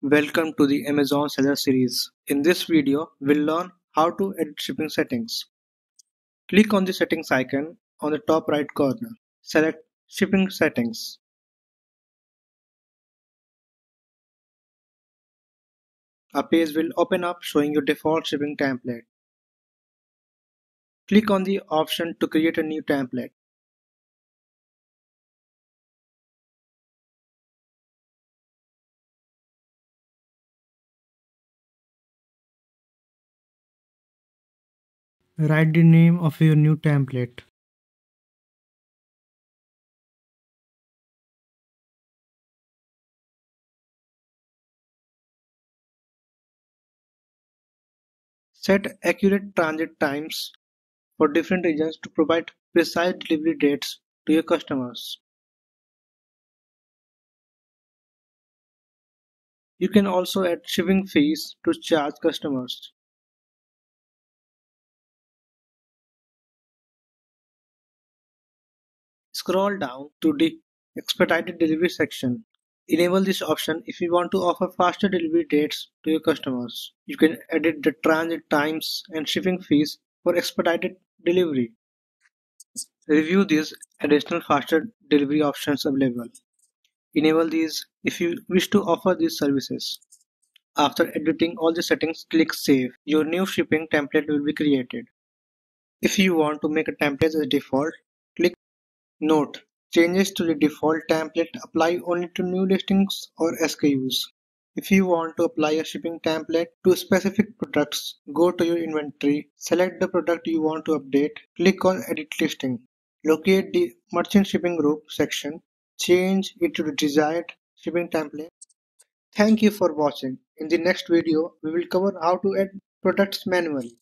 Welcome to the Amazon Seller series. In this video, we'll learn how to edit shipping settings. Click on the settings icon on the top right corner. Select shipping settings. A page will open up showing your default shipping template. Click on the option to create a new template. Write the name of your new template. Set accurate transit times for different regions to provide precise delivery dates to your customers. You can also add shipping fees to charge customers. Scroll down to the Expedited Delivery section. Enable this option if you want to offer faster delivery dates to your customers. You can edit the transit times and shipping fees for expedited delivery. Review these additional faster delivery options available. Enable these if you wish to offer these services. After editing all the settings, click Save. Your new shipping template will be created. If you want to make a template as default, Note: Changes to the default template apply only to new listings or SKUs. If you want to apply a shipping template to specific products, go to your inventory, select the product you want to update, click on Edit Listing. Locate the Merchant Shipping Group section, change it to the desired shipping template. Thank you for watching. In the next video, we will cover how to add products manually.